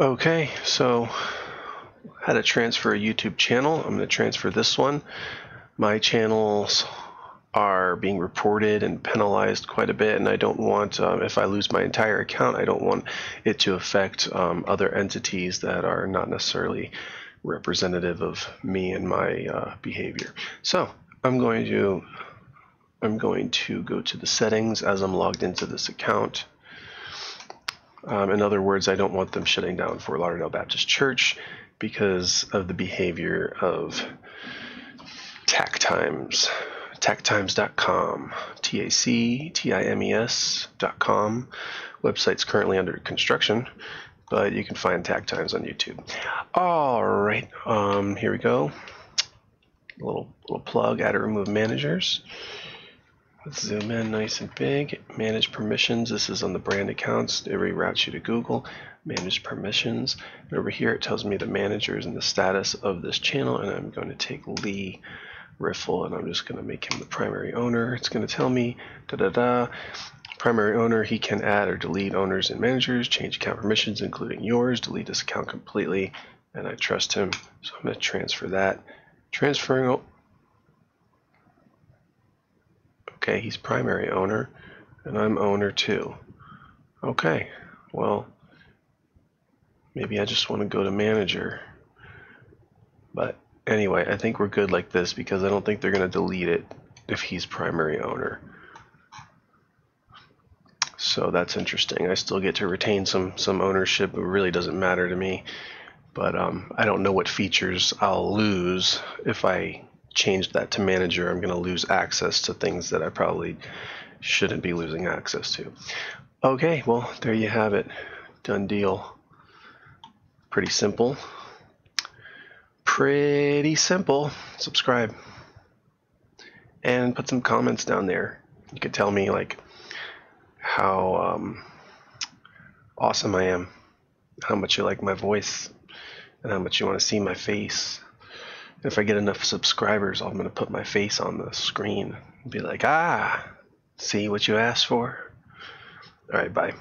Okay, so how to transfer a YouTube channel. I'm going to transfer this one. My channels are being reported and penalized quite a bit, and I don't want, um, if I lose my entire account, I don't want it to affect um, other entities that are not necessarily representative of me and my uh, behavior. So I'm going to I'm going to go to the settings as I'm logged into this account. Um, in other words, I don't want them shutting down Fort Lauderdale Baptist Church because of the behavior of TAC Times. TacTimes.com, T A C T I M E S.com. Website's currently under construction, but you can find TAC Times on YouTube. All right, um, here we go. A little little plug: add or remove managers. Let's zoom in nice and big. Manage permissions. This is on the brand accounts. It reroutes you to Google. Manage permissions. And over here, it tells me the managers and the status of this channel. And I'm going to take Lee Riffle and I'm just going to make him the primary owner. It's going to tell me da da da. Primary owner, he can add or delete owners and managers, change account permissions, including yours, delete this account completely, and I trust him. So I'm going to transfer that. Transferring Okay, he's primary owner, and I'm owner too. Okay, well, maybe I just want to go to manager. But anyway, I think we're good like this because I don't think they're going to delete it if he's primary owner. So that's interesting. I still get to retain some some ownership. It really doesn't matter to me. But um, I don't know what features I'll lose if I change that to manager, I'm going to lose access to things that I probably shouldn't be losing access to. Okay, well, there you have it. Done deal. Pretty simple. Pretty simple. Subscribe. And put some comments down there. You could tell me, like, how um, awesome I am, how much you like my voice, and how much you want to see my face if I get enough subscribers, I'm going to put my face on the screen and be like, ah, see what you asked for? All right, bye.